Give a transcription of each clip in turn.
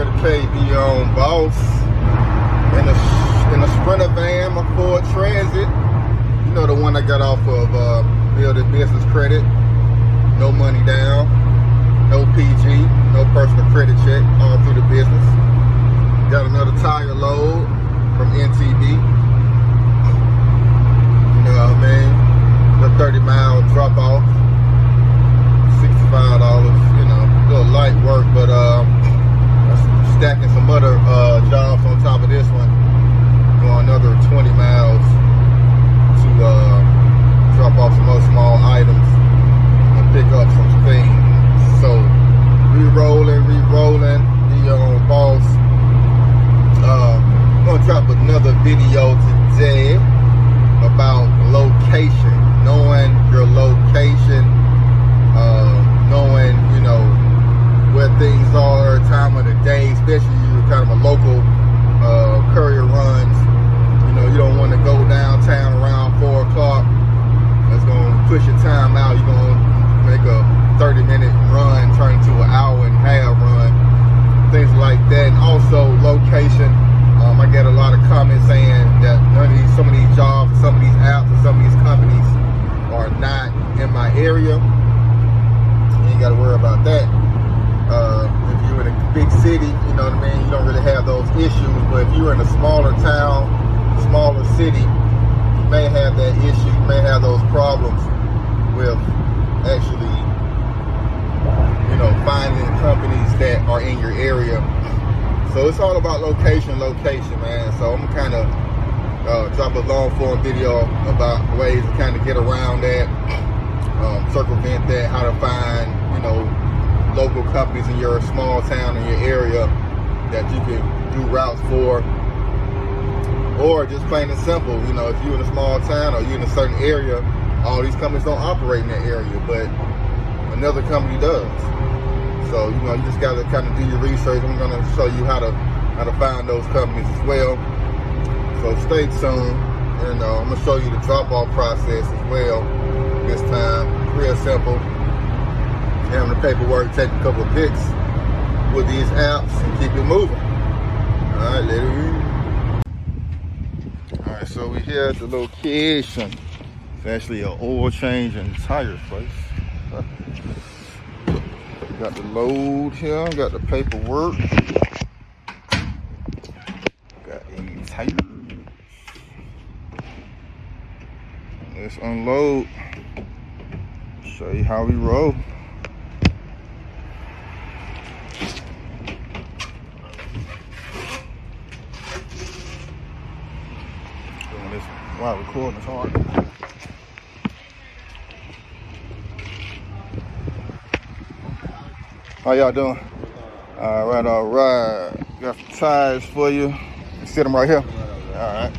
Pay be on Boss in a in a Sprinter van, a Ford Transit. You know the one I got off of uh, Building Business Credit. No money down, no PG, no personal credit check, all through the business. Got another tire load from NTB. You know what I mean? The 30 mile drop off. $65, you know, a little light work, but um, stacking some other uh, jobs on top of this one. Going another 20 miles to uh, drop off some other small items and pick up some things. So, re-rolling, re-rolling, the um, boss. Uh, I'm gonna drop another video today about location, knowing your location, uh, knowing, you know, things are, time of the day, especially you're kind of a local uh, courier runs. You know, you don't want to go downtown around four o'clock. That's gonna push your time out. You're gonna make a 30 minute run turn into an hour and a half run, things like that. And also location. Um, I get a lot of comments saying that none of these, some of these jobs, some of these apps, and some of these companies are not in my area. You ain't got to worry about that. Uh, if you're in a big city, you know what I mean, you don't really have those issues. But if you're in a smaller town, smaller city, you may have that issue. You may have those problems with actually, you know, finding companies that are in your area. So it's all about location, location, man. So I'm kind of uh, drop a long form video about ways to kind of get around that, um, circumvent that, how to find, you know, local companies in your small town in your area that you can do routes for. Or just plain and simple, you know, if you're in a small town or you're in a certain area, all these companies don't operate in that area, but another company does. So, you know, you just gotta kind of do your research. I'm gonna show you how to how to find those companies as well. So stay tuned. And uh, I'm gonna show you the drop-off process as well this time. Real simple. Having the paperwork, take a couple of pics with these apps and keep it moving. All right, read. All right, so we here at the location. It's actually an oil change and tire place. Got the load here, got the paperwork. Got a tire. Let's unload. Show you how we roll. Doing this while recording is hard. How y'all doing? All right, all right. Got some tires for you. Sit them right here. All right.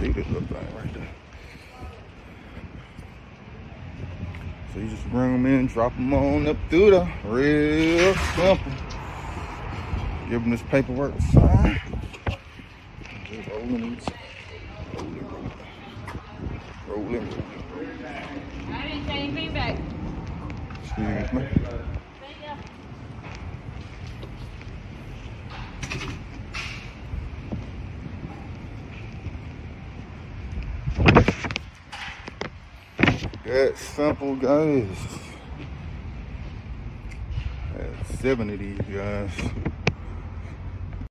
See this little thing right there. So you just bring them in, drop them on up through the Real simple. Give them this paperwork to sign. Just rolling these. Rolling, rolling. Rolling, rolling. I didn't say anything back. Excuse me. Thank you. That simple, guys. Had seven of these guys.